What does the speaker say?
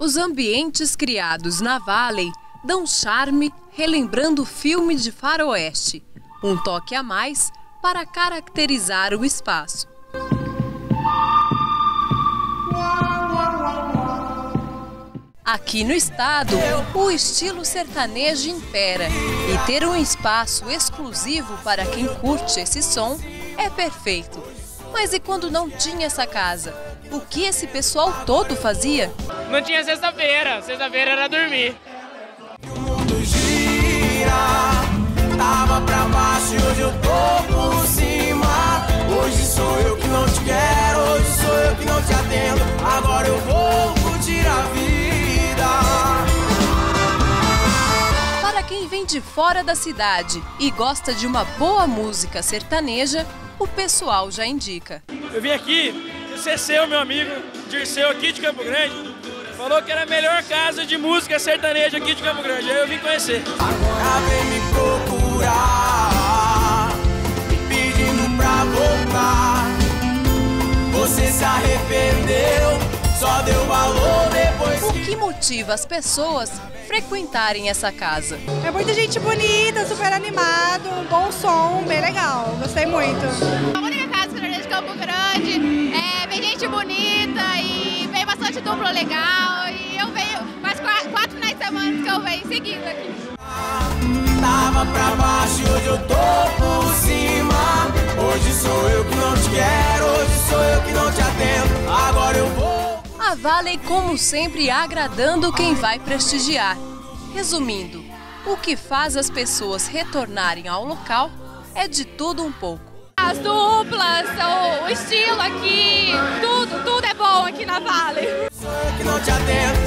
Os ambientes criados na Valley dão charme relembrando o filme de faroeste. Um toque a mais para caracterizar o espaço. Aqui no estado, o estilo sertanejo impera e ter um espaço exclusivo para quem curte esse som é perfeito. Mas e quando não tinha essa casa? O que esse pessoal todo fazia? Não tinha sexta-feira, sexta-feira era dormir. O mundo gira, tava pra baixo e hoje eu tô por cima. Hoje sou eu que não te quero, hoje sou eu que não te atendo. Agora eu vou curtir a vida. Para quem vem de fora da cidade e gosta de uma boa música sertaneja, o pessoal já indica. Eu vim aqui, o Ceceu, meu amigo, Dirceu aqui de Campo Grande, falou que era a melhor casa de música sertaneja aqui de Campo Grande. Aí eu vim conhecer. Agora vem me procurar, pedindo pra voltar. Você se arrependeu, só deu valor depois O que motiva as pessoas frequentarem essa casa? É muita gente bonita, super animado, um bom som, bem legal. Gostei muito. A única casa sertaneja de Campo Grande, é, vem gente bonita e vem bastante duplo legal. Quatro, quatro finais de semana que eu venho seguindo aqui. Tava pra baixo hoje eu tô por cima. Hoje sou eu que não te quero, hoje sou eu que não te atendo. Agora eu vou. A Valley, como sempre, agradando quem vai prestigiar. Resumindo, o que faz as pessoas retornarem ao local é de tudo um pouco. As duplas, o, o estilo aqui, tudo, tudo é bom aqui na Vale. Sou eu que não te atendo.